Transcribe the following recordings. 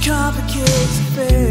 complicates affairs.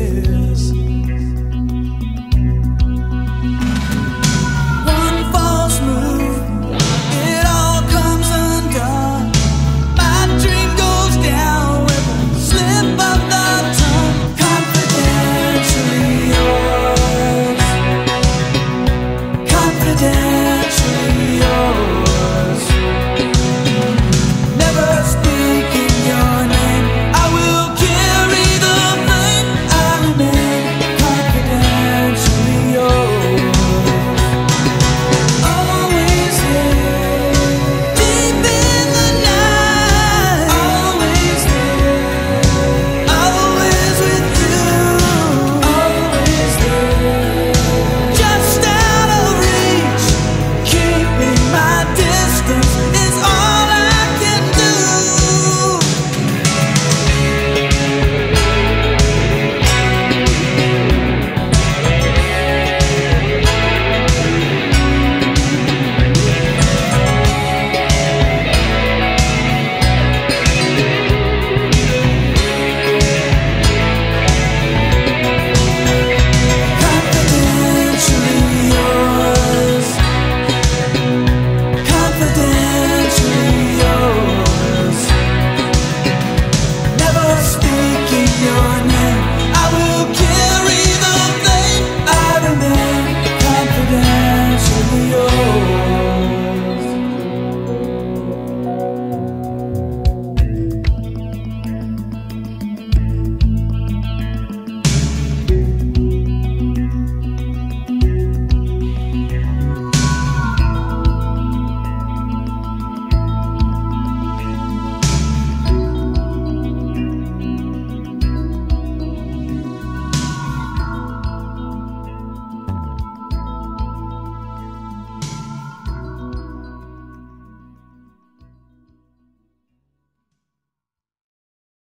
speaking your name